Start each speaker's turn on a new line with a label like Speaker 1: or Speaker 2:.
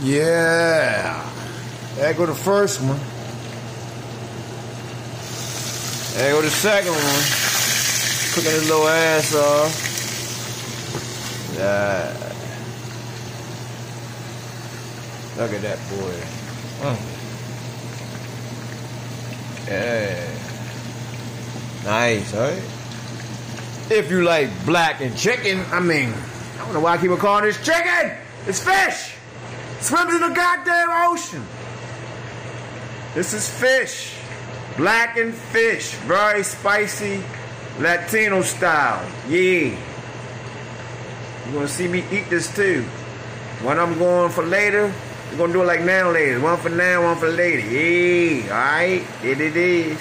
Speaker 1: Yeah. There go the first one. There go the second one. Cooking his little ass off. Yeah. Look at that boy. Mm. Yeah. Nice, right? If you like blackened chicken, I mean, I don't know why I keep calling this chicken. It's fish. Swims in the goddamn ocean. This is fish. Blackened fish. Very spicy Latino style. Yeah. You're gonna see me eat this too. One I'm going for later. We're gonna do it like now later. One for now, one for later. Yeah, alright. It it is.